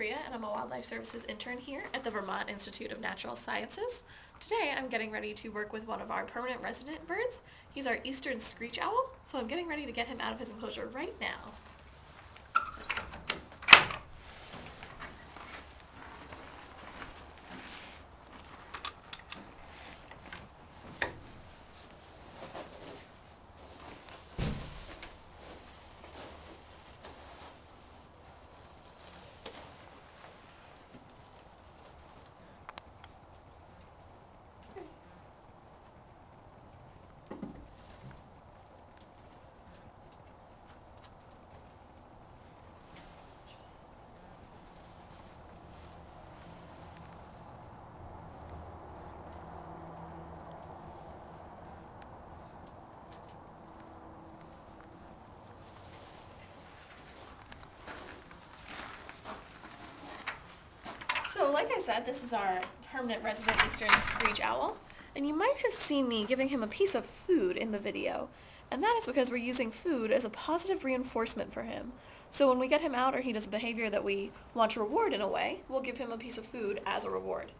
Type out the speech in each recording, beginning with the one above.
Priya, and I'm a Wildlife Services intern here at the Vermont Institute of Natural Sciences. Today, I'm getting ready to work with one of our permanent resident birds. He's our eastern screech owl, so I'm getting ready to get him out of his enclosure right now. So, like I said, this is our permanent resident eastern screech owl, and you might have seen me giving him a piece of food in the video, and that is because we're using food as a positive reinforcement for him. So when we get him out or he does a behavior that we want to reward in a way, we'll give him a piece of food as a reward.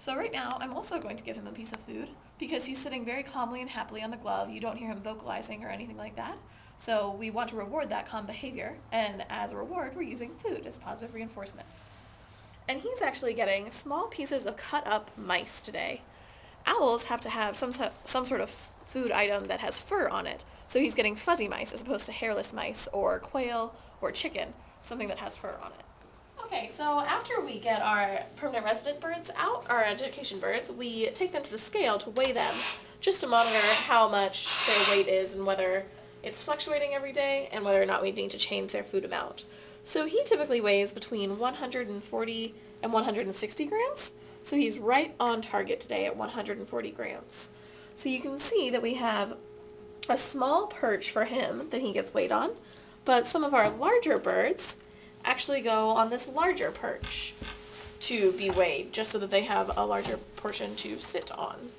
So right now, I'm also going to give him a piece of food because he's sitting very calmly and happily on the glove. You don't hear him vocalizing or anything like that. So we want to reward that calm behavior, and as a reward, we're using food as positive reinforcement. And he's actually getting small pieces of cut up mice today. Owls have to have some, some sort of food item that has fur on it, so he's getting fuzzy mice as opposed to hairless mice or quail or chicken, something that has fur on it. Okay, so after we get our permanent resident birds out, our education birds, we take them to the scale to weigh them, just to monitor how much their weight is and whether it's fluctuating every day and whether or not we need to change their food amount. So he typically weighs between 140 and 160 grams. So he's right on target today at 140 grams. So you can see that we have a small perch for him that he gets weighed on, but some of our larger birds actually go on this larger perch to be weighed, just so that they have a larger portion to sit on.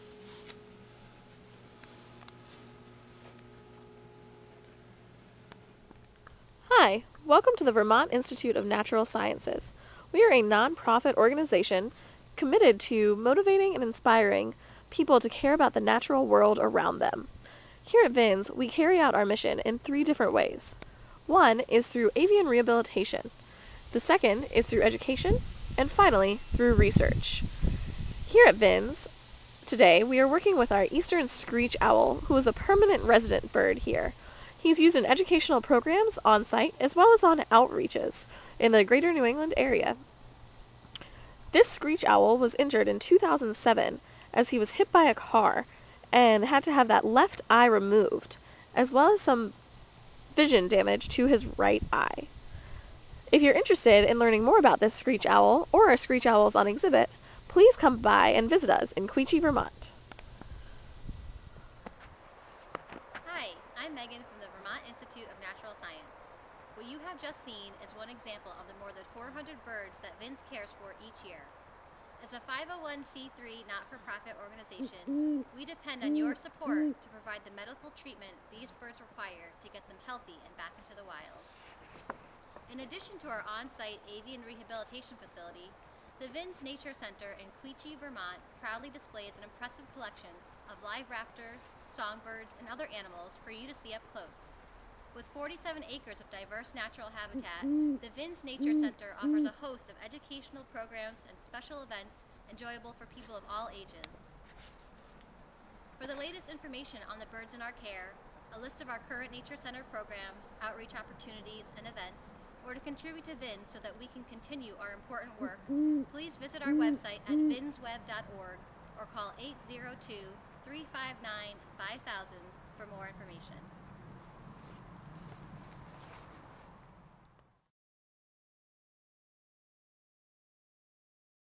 Hi, welcome to the Vermont Institute of Natural Sciences. We are a nonprofit organization committed to motivating and inspiring people to care about the natural world around them. Here at VINS, we carry out our mission in three different ways. One is through avian rehabilitation, the second is through education, and finally, through research. Here at VINS, today we are working with our eastern screech owl, who is a permanent resident bird here. He's used in educational programs on site as well as on outreaches in the greater New England area. This screech owl was injured in 2007 as he was hit by a car and had to have that left eye removed, as well as some vision damage to his right eye. If you're interested in learning more about this screech owl or our screech owls on exhibit, please come by and visit us in Quechee, Vermont. I'm Megan from the Vermont Institute of Natural Science. What you have just seen is one example of the more than 400 birds that VINS cares for each year. As a 501c3 not-for-profit organization, we depend on your support to provide the medical treatment these birds require to get them healthy and back into the wild. In addition to our on-site avian rehabilitation facility, the VINS Nature Center in Quechee, Vermont proudly displays an impressive collection of live raptors, songbirds, and other animals for you to see up close. With 47 acres of diverse natural habitat, the VINS Nature Center offers a host of educational programs and special events enjoyable for people of all ages. For the latest information on the birds in our care, a list of our current Nature Center programs, outreach opportunities, and events, or to contribute to VINS so that we can continue our important work, mm, mm, please visit our mm, website at vinsweb.org or call 802 359 5000 for more information.